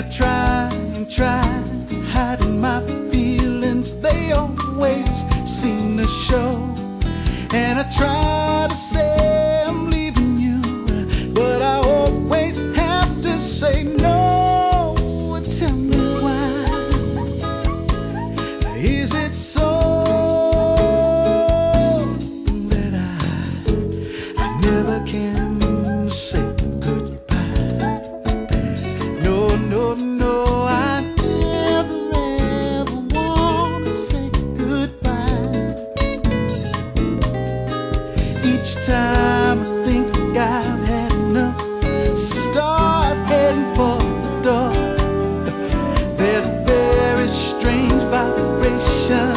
I try and try to hide my feelings, they always seem to show. And I try to say I'm leaving you, but I always have to say no. Tell me why. Is it so time I think I've had enough Start heading for the door. There's a very strange vibration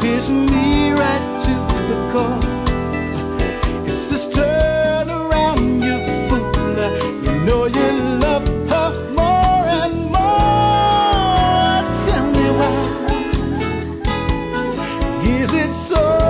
piercing me right to the core. Is it so?